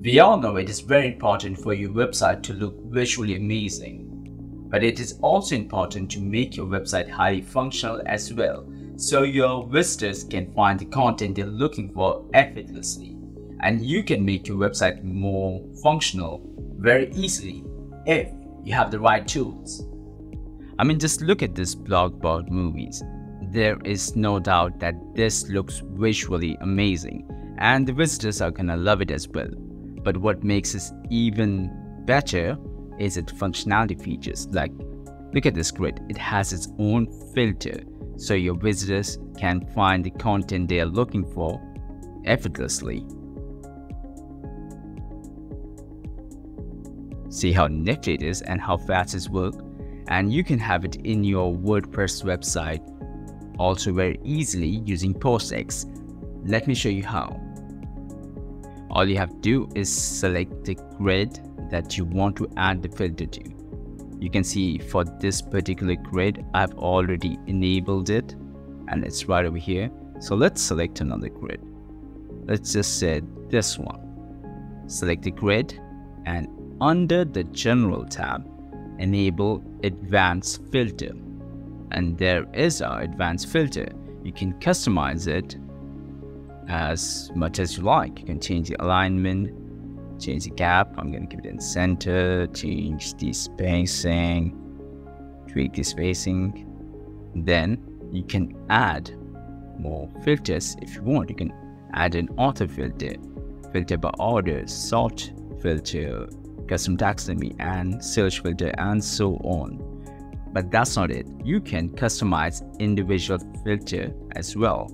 We all know it is very important for your website to look visually amazing, but it is also important to make your website highly functional as well, so your visitors can find the content they're looking for effortlessly, and you can make your website more functional very easily if you have the right tools. I mean, just look at this blog about movies. There is no doubt that this looks visually amazing, and the visitors are gonna love it as well. But what makes it even better is its functionality features. Like, look at this grid, it has its own filter, so your visitors can find the content they are looking for effortlessly. See how nifty it is and how fast it works and you can have it in your WordPress website also very easily using PostX. Let me show you how. All you have to do is select the grid that you want to add the filter to. You can see for this particular grid, I've already enabled it and it's right over here. So let's select another grid. Let's just say this one. Select the grid and under the general tab, enable advanced filter and there is our advanced filter you can customize it as much as you like you can change the alignment change the gap i'm going to keep it in center change the spacing tweak the spacing then you can add more filters if you want you can add an auto filter filter by order sort filter custom taxonomy and search filter and so on. But that's not it. You can customize individual filter as well.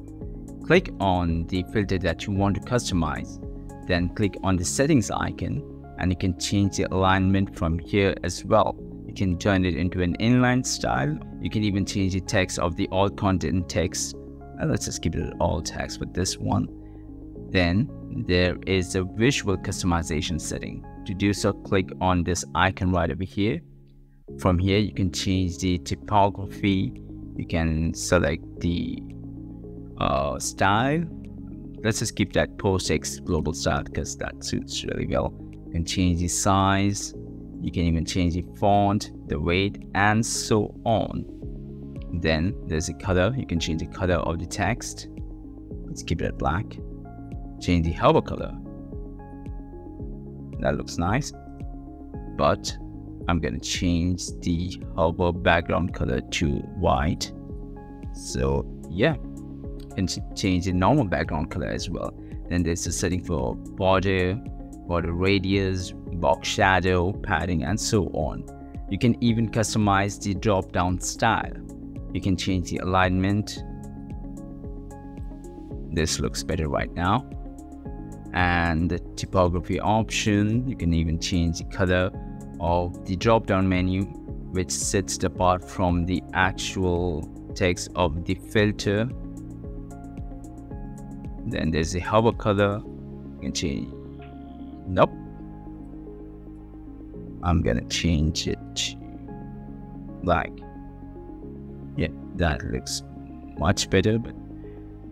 Click on the filter that you want to customize. Then click on the settings icon and you can change the alignment from here as well. You can turn it into an inline style. You can even change the text of the all content text. Uh, let's just keep it all text with this one. Then there is a visual customization setting. To do so, click on this icon right over here. From here, you can change the typography. You can select the uh, style. Let's just keep that PostX global style because that suits really well. You can change the size. You can even change the font, the weight, and so on. Then there's a color. You can change the color of the text. Let's keep it black. Change the hover color that looks nice but I'm gonna change the hover background color to white so yeah and change the normal background color as well. Then there's a setting for border border radius box shadow padding and so on. You can even customize the drop down style. You can change the alignment. This looks better right now. And the typography option you can even change the color of the drop down menu which sets apart from the actual text of the filter then there's the hover color. You can change. Nope. I'm gonna change it to black. Yeah that looks much better but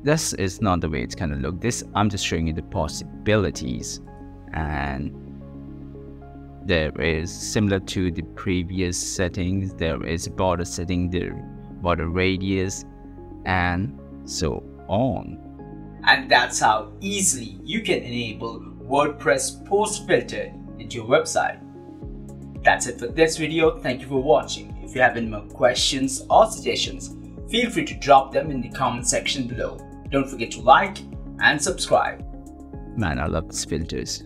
this is not the way it's gonna look. This i'm just showing you the possibilities. And there is similar to the previous settings there is border setting the border radius and so on and that's how easily you can enable wordpress post filter into your website that's it for this video thank you for watching if you have any more questions or suggestions feel free to drop them in the comment section below don't forget to like and subscribe. Man, I love these filters.